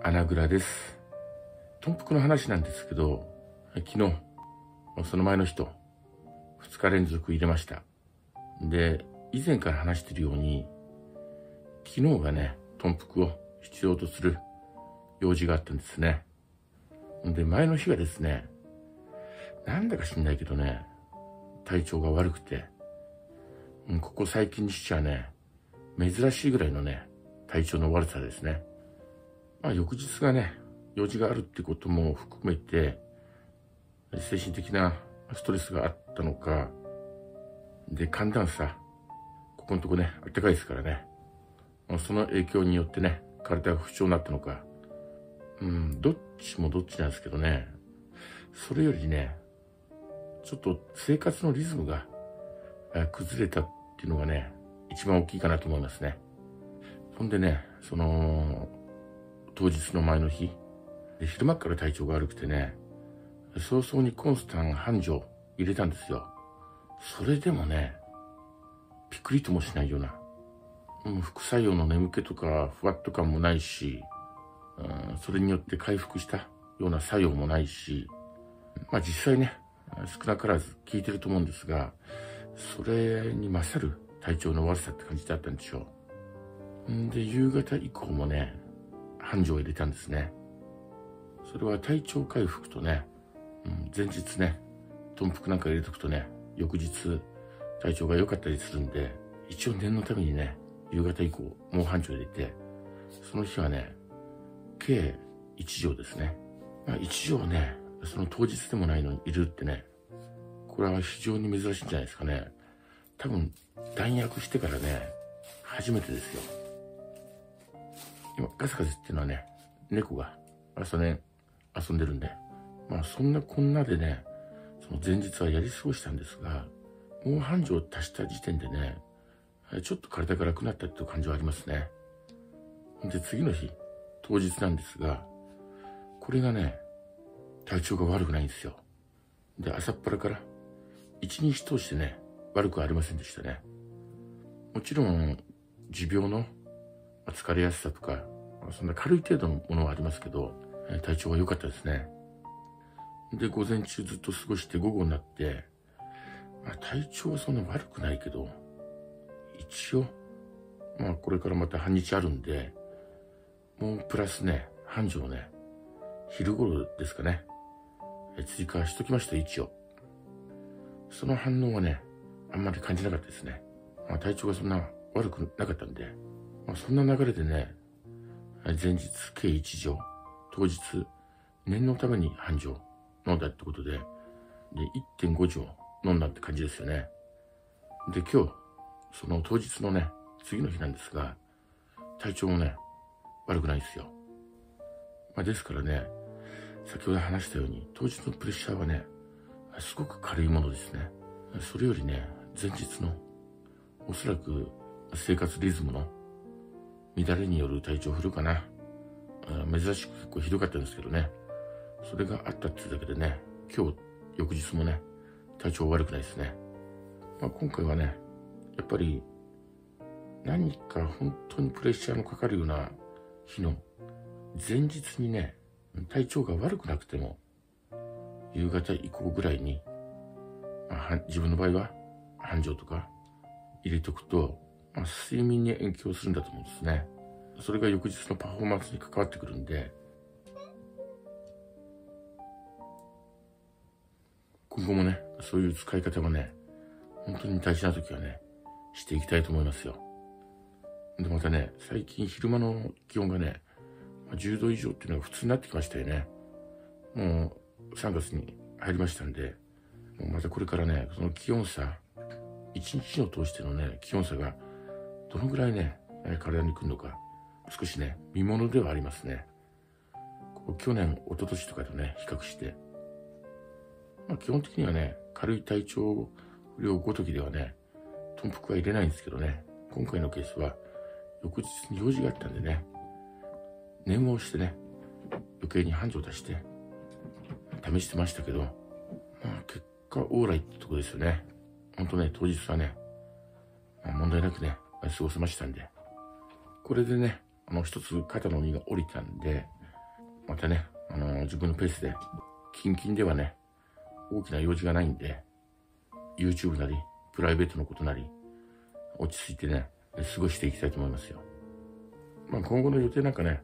穴蔵です。豚腹の話なんですけど、昨日、その前の日と、2日連続入れました。で、以前から話してるように、昨日がね、豚腹を必要とする用事があったんですね。で、前の日がですね、なんだか知んないけどね、体調が悪くて、ここ最近にしちゃね、珍しいぐらいのね、体調の悪さですね。まあ翌日がね、用事があるってことも含めて、精神的なストレスがあったのか、で、寒暖差、ここのとこね、あったかいですからね。その影響によってね、体が不調になったのか、うん、どっちもどっちなんですけどね、それよりね、ちょっと生活のリズムが崩れたっていうのがね、一番大きいかなと思いますね。そんでね、その、当日の前の日、昼間から体調が悪くてね、早々にコンスタン繁盛入れたんですよ。それでもね、びっくりともしないような、うん、副作用の眠気とかふわっと感もないし、うん、それによって回復したような作用もないし、まあ実際ね、少なからず効いてると思うんですが、それに勝る体調の悪さって感じだったんでしょう。んで、夕方以降もね、繁盛を入れたんですね。それは体調回復とね、うん、前日ね、豚腹なんか入れとくとね、翌日体調が良かったりするんで、一応念のためにね、夕方以降、もう繁盛入れて、その日はね、計1錠ですね。まあ、1錠ね、その当日でもないのにいるってね、これは非常に珍しいんじゃないですかね。多分、弾薬してからね、初めてですよ。今、ガスガスっていうのはね、猫が朝ね、遊んでるんで、まあそんなこんなでね、その前日はやり過ごしたんですが、もう繁盛を足した時点でね、ちょっと体が楽になったっていう感じはありますね。で、次の日、当日なんですが、これがね、体調が悪くないんですよ。で、朝っぱらから、一日通してね、悪くありませんでしたね。もちろん、持病の疲れやすさとか、そんな軽い程度のものはありますけど、体調が良かったですね。で、午前中ずっと過ごして午後になって、まあ、体調はそんな悪くないけど、一応、まあこれからまた半日あるんで、もうプラスね、繁盛ね、昼頃ですかね、追加しときました、一応。その反応はね、あんまり感じなかったですね。まあ、体調がそんな悪くなかったんで、まあ、そんな流れでね、前日計1錠、当日念のために半錠飲んだってことで、で、1.5錠飲んだって感じですよね。で、今日、その当日のね、次の日なんですが、体調もね、悪くないですよ。まあ、ですからね、先ほど話したように、当日のプレッシャーはね、すごく軽いものですね。それよりね、前日の、おそらく生活リズムの乱れによる体調不良かな。珍しく結構ひどかったんですけどね。それがあったっていうだけでね、今日、翌日もね、体調悪くないですね。まあ、今回はね、やっぱり何か本当にプレッシャーのかかるような日の前日にね、体調が悪くなくても、夕方以降ぐらいに、まあ、自分の場合は繁盛とか入れとくと、睡眠に影響するんだと思うんですね。それが翌日のパフォーマンスに関わってくるんで、今後もね、そういう使い方はね、本当に大事な時はね、していきたいと思いますよ。で、またね、最近昼間の気温がね、10度以上っていうのが普通になってきましたよね。もう3月に入りましたんで、もうまたこれからね、その気温差、一日を通してのね、気温差がどのぐらいね、体に来るのか、少しね、見物ではありますね。ここ去年、一昨年とかとね、比較して、まあ、基本的にはね、軽い体調不良ごときではね、豚腹は入れないんですけどね、今回のケースは、翌日に用事があったんでね、念を押してね、余計に繁盛出して、試してましたけど、まあ結果オーライってとこですよね。ほんとね、当日はね、まあ、問題なくね、過ごせましたんで、これでね、あの一つ肩の荷が下りたんで、またね、あのー、自分のペースで、近々ではね、大きな用事がないんで、YouTube なり、プライベートのことなり、落ち着いてね、過ごしていきたいと思いますよ。まあ今後の予定なんかね、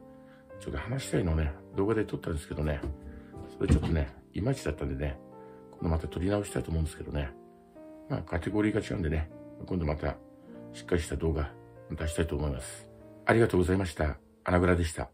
ちょっと話したいのをね、動画で撮ったんですけどね、それちょっとね、いまいちだったんでね、今度また撮り直したいと思うんですけどね、まあカテゴリーが違うんでね、今度またしっかりした動画出したいと思います。ありがとうございました。穴倉でした。